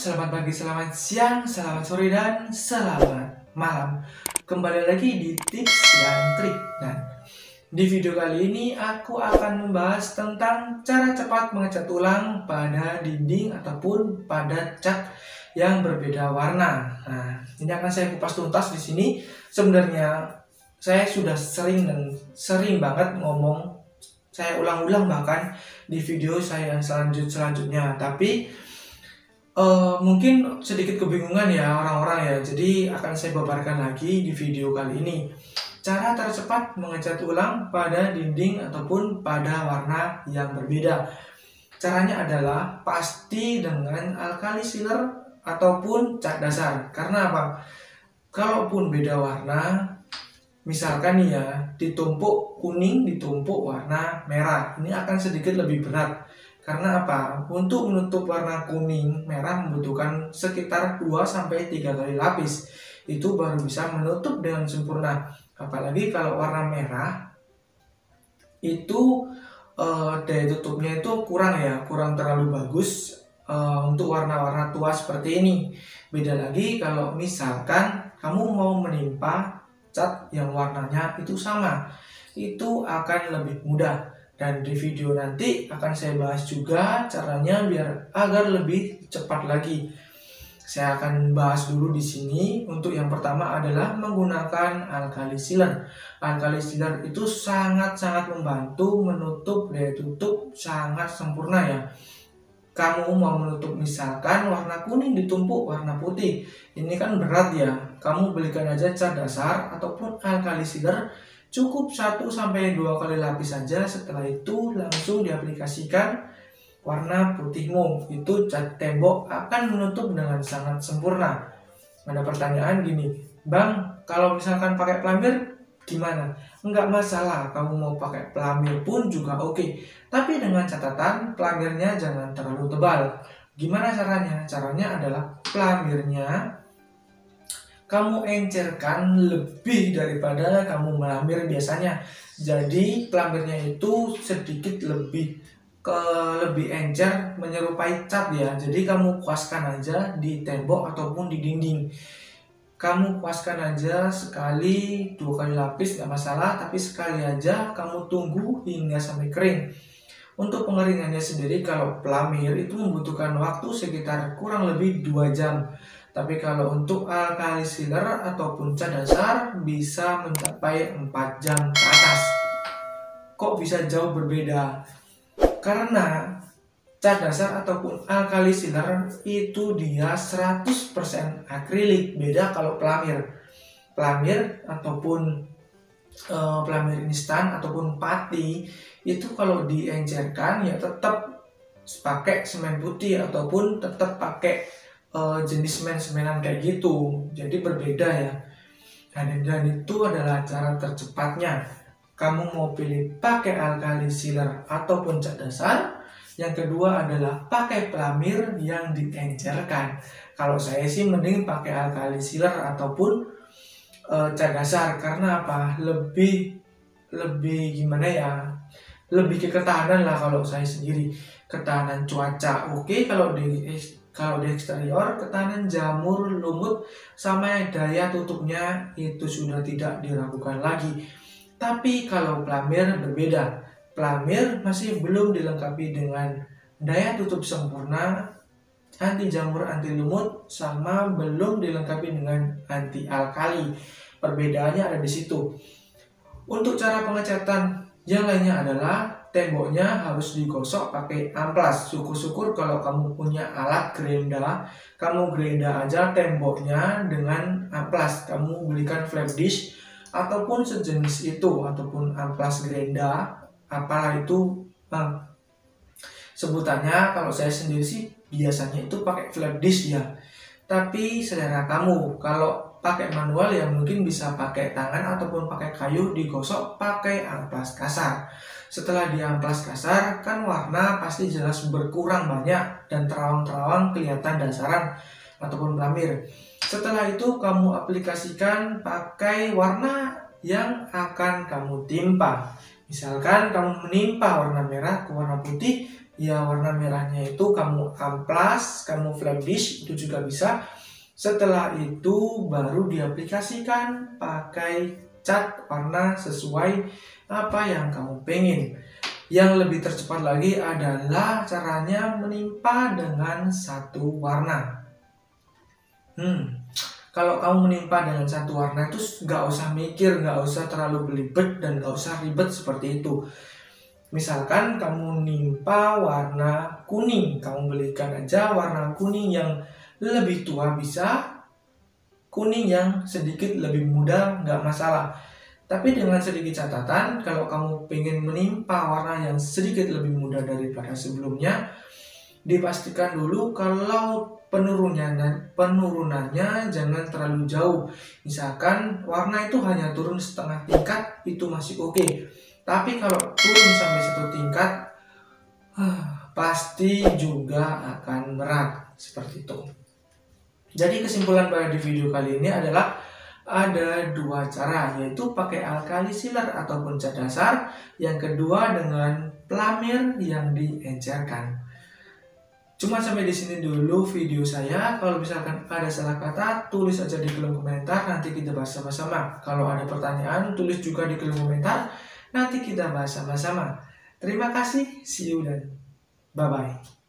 selamat pagi, selamat siang, selamat sore, dan selamat malam. Kembali lagi di tips dan trik. Nah, di video kali ini aku akan membahas tentang cara cepat mengecat ulang pada dinding ataupun pada cat yang berbeda warna. Nah, ini akan saya kupas tuntas di sini. Sebenarnya saya sudah sering dan sering banget ngomong saya ulang-ulang bahkan di video saya yang selanjut selanjutnya tapi Uh, mungkin sedikit kebingungan ya orang-orang ya, jadi akan saya paparkan lagi di video kali ini. Cara tercepat mengecat ulang pada dinding ataupun pada warna yang berbeda. Caranya adalah pasti dengan alkali sealer ataupun cat dasar. Karena apa? Kalaupun beda warna, misalkan nih ya, ditumpuk kuning, ditumpuk warna merah, ini akan sedikit lebih berat karena apa? Untuk menutup warna kuning merah membutuhkan sekitar 2 sampai 3 kali lapis. Itu baru bisa menutup dengan sempurna. Apalagi kalau warna merah itu uh, daya tutupnya itu kurang ya, kurang terlalu bagus uh, untuk warna-warna tua seperti ini. Beda lagi kalau misalkan kamu mau menimpa cat yang warnanya itu sama, itu akan lebih mudah dan di video nanti akan saya bahas juga caranya biar agar lebih cepat lagi. Saya akan bahas dulu di sini. Untuk yang pertama adalah menggunakan alkali sealer. Alkali sealer itu sangat-sangat membantu menutup daya tutup sangat sempurna ya. Kamu mau menutup misalkan warna kuning ditumpuk warna putih. Ini kan berat ya. Kamu belikan aja cat dasar ataupun alkali sealer Cukup 1 sampai 2 kali lapis saja setelah itu langsung diaplikasikan warna putihmu. Itu cat tembok akan menutup dengan sangat sempurna. Ada pertanyaan gini, Bang, kalau misalkan pakai pelamir gimana? Enggak masalah, kamu mau pakai pelamir pun juga oke. Tapi dengan catatan pelamirnya jangan terlalu tebal. Gimana caranya? Caranya adalah pelamirnya kamu encerkan lebih daripada kamu melamir biasanya. Jadi pelamirnya itu sedikit lebih ke lebih encer menyerupai cat ya. Jadi kamu kuaskan aja di tembok ataupun di dinding. Kamu kuaskan aja sekali dua kali lapis nggak masalah, tapi sekali aja kamu tunggu hingga sampai kering. Untuk pengeringannya sendiri kalau pelamir itu membutuhkan waktu sekitar kurang lebih 2 jam. Tapi kalau untuk alkali sealer ataupun cat dasar bisa mencapai 4 jam ke atas. Kok bisa jauh berbeda? Karena cat dasar ataupun alkali sealer itu dia 100% akrilik. Beda kalau pelamir. Pelamir ataupun uh, pelamir instan ataupun pati itu kalau diencerkan ya tetap pakai semen putih ataupun tetap pakai uh, jenis semen-semenan kayak gitu. Jadi berbeda ya. Dan, itu adalah cara tercepatnya. Kamu mau pilih pakai alkali sealer ataupun cat dasar. Yang kedua adalah pakai pelamir yang diencerkan. Kalau saya sih mending pakai alkali sealer ataupun uh, cat dasar karena apa? Lebih lebih gimana ya? Lebih ke ketahanan lah kalau saya sendiri. Ketahanan cuaca oke okay, kalau di kalau di eksterior, ketahanan jamur, lumut, sama daya tutupnya itu sudah tidak diragukan lagi. Tapi kalau pelamir berbeda. Pelamir masih belum dilengkapi dengan daya tutup sempurna, anti jamur, anti lumut, sama belum dilengkapi dengan anti alkali. Perbedaannya ada di situ. Untuk cara pengecatan yang lainnya adalah temboknya harus digosok pakai amplas. Syukur-syukur kalau kamu punya alat gerenda, kamu gerenda aja temboknya dengan amplas. Kamu belikan flap dish ataupun sejenis itu ataupun amplas gerenda, apalah itu bang. Sebutannya kalau saya sendiri sih biasanya itu pakai flap dish ya. Tapi selera kamu, kalau pakai manual yang mungkin bisa pakai tangan ataupun pakai kayu digosok pakai amplas kasar. Setelah diamplas kasar, kan warna pasti jelas berkurang banyak dan terawang-terawang kelihatan dasaran ataupun pelamir. Setelah itu kamu aplikasikan pakai warna yang akan kamu timpa. Misalkan kamu menimpa warna merah ke warna putih, Ya warna merahnya itu kamu amplas, kamu flabish itu juga bisa. Setelah itu baru diaplikasikan pakai cat warna sesuai apa yang kamu pengen. Yang lebih tercepat lagi adalah caranya menimpa dengan satu warna. Hmm, kalau kamu menimpa dengan satu warna itu nggak usah mikir, nggak usah terlalu belibet dan nggak usah ribet seperti itu. Misalkan kamu menimpa warna kuning, kamu belikan aja warna kuning yang lebih tua bisa, kuning yang sedikit lebih muda nggak masalah. Tapi dengan sedikit catatan, kalau kamu ingin menimpa warna yang sedikit lebih mudah daripada sebelumnya, dipastikan dulu kalau penurunannya penurunannya jangan terlalu jauh. Misalkan warna itu hanya turun setengah tingkat itu masih oke. Okay. Tapi kalau turun sampai satu tingkat, pasti juga akan berat seperti itu. Jadi kesimpulan pada di video kali ini adalah ada dua cara yaitu pakai alkali sealer ataupun cat dasar. Yang kedua dengan pelamir yang diencerkan. Cuma sampai di sini dulu video saya. Kalau misalkan ada salah kata tulis aja di kolom komentar. Nanti kita bahas sama-sama. Kalau ada pertanyaan tulis juga di kolom komentar. Nanti kita bahas sama-sama. Terima kasih. See you dan bye bye